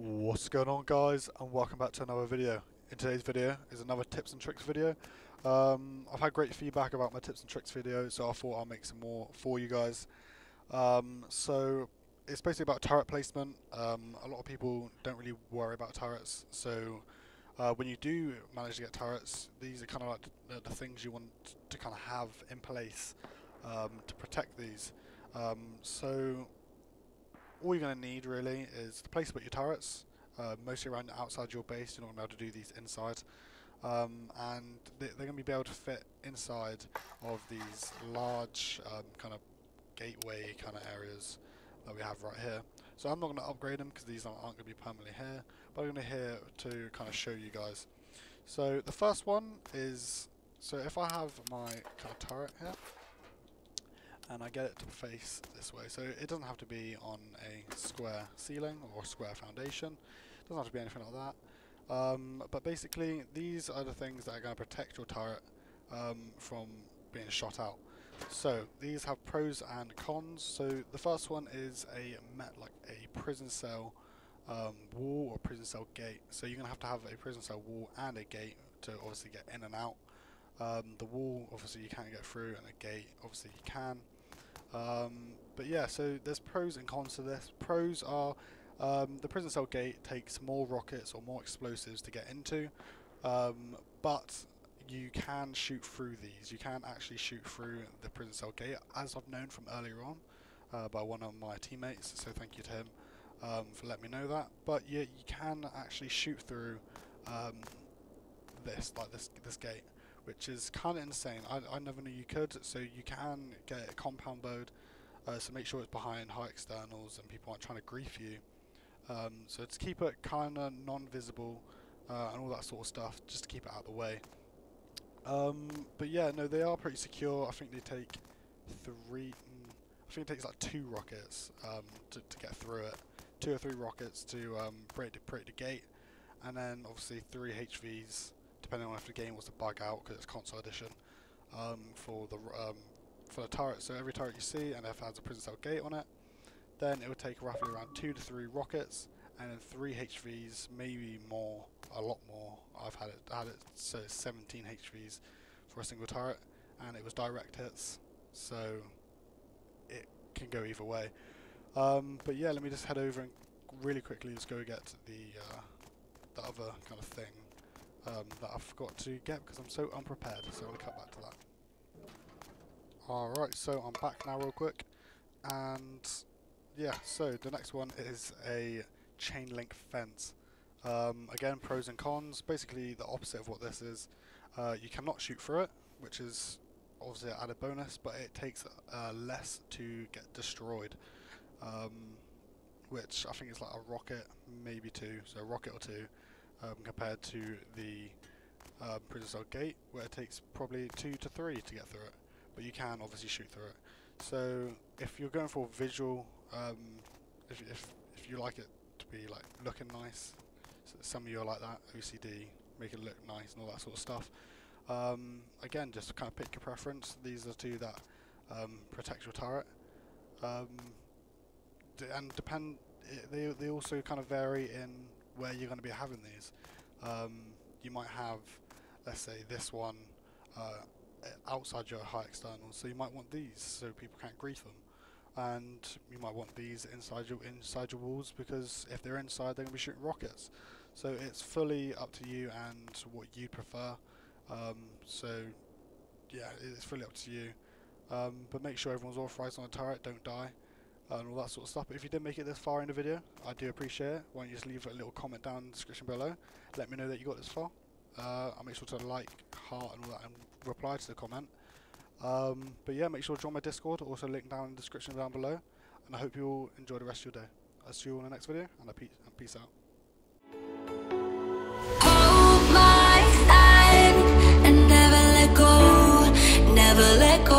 What's going on guys and welcome back to another video. In today's video is another tips and tricks video. Um, I've had great feedback about my tips and tricks video so I thought I'll make some more for you guys. Um, so it's basically about turret placement. Um, a lot of people don't really worry about turrets so uh, when you do manage to get turrets these are kind of like the, the, things you want to kind of have in place um, to protect these. Um, so all you're going to need really is the place to put your turrets, uh, mostly around outside your base, you're not going to be able to do these inside. Um, and they, are going to be able to fit inside of these large um, kind of gateway kind of areas that we have right here. So I'm not going to upgrade them because these aren't, aren't going to be permanently here, but I'm going to here to kind of show you guys. So the first one is, so if I have my kind of turret here, and I get it to face this way. So it doesn't have to be on a square ceiling or square foundation. It doesn't have to be anything like that. Um, but basically, these are the things that are going to protect your turret um, from being shot out. So these have pros and cons. So the first one is a like a prison cell um, wall or prison cell gate. So you're going to have to have a prison cell wall and a gate to obviously get in and out. Um, the wall obviously you can't get through and a gate obviously you can. Um, but yeah, so there's pros and cons to this. Pros are um, the prison cell gate takes more rockets or more explosives to get into, um, but you can shoot through these. You can actually shoot through the prison cell gate, as I've known from earlier on uh, by one of my teammates. So thank you to him um, for letting me know that. But yeah, you can actually shoot through um, this, like this this gate which is kind of insane. I, I never knew you could, so you can get a compound load, uh, so make sure it's behind high externals and people aren't trying to grief you. Um, so to keep it kind of non-visible uh, and all that sort of stuff, just to keep it out of the way. Um, but yeah, no, they are pretty secure. I think they take three, mm, I think it takes like two rockets um, to, to get through it. Two or three rockets to um, break, the, break the gate, and then obviously three HVs depending on if the game was to bug out because it's console edition um, for the um, for the turret. So every turret you see, and if it has a prison cell gate on it, then it would take roughly around two to three rockets, and then three HVs, maybe more, a lot more. I've had it had it so 17 HVs for a single turret, and it was direct hits, so it can go either way. Um, but yeah, let me just head over and really quickly just go get the uh, the other kind of thing um, that I forgot to get because I'm so unprepared. So I'm going to cut back to that. Alright, so I'm back now real quick. And yeah, so the next one is a chain link fence. Um, again, pros and cons. Basically the opposite of what this is. Uh, you cannot shoot through it, which is obviously an added bonus, but it takes uh, less to get destroyed. Um, which I think is like a rocket, maybe two, so a rocket or two um, compared to the um, prison cell gate where it takes probably two to three to get through it but you can obviously shoot through it. So if you're going for visual um, if, if, if you like it to be like looking nice so some of you are like that OCD make it look nice and all that sort of stuff um, again just kind of pick your preference. These are two that um, protect your turret. Um, and depend they, they also kind of vary in where you're going to be having these. Um, you might have, let's say, this one uh, outside your high externals, so you might want these so people can't grief them. And you might want these inside your inside your walls because if they're inside, they're going to be shooting rockets. So it's fully up to you and what you prefer. Um, so yeah, it's fully up to you. Um, but make sure everyone's authorized on the turret, don't die and all that sort of stuff. But if you did make it this far in the video, I do appreciate it. Why don't you just leave a little comment down in the description below. Let me know that you got this far. Uh, I'll make sure to like, heart and all that and reply to the comment. Um, but yeah, make sure to join my Discord, also link down in the description down below. And I hope you all enjoy the rest of your day. I'll see you on the next video, and, pe and peace out. Hold my hand and never let go, never let go.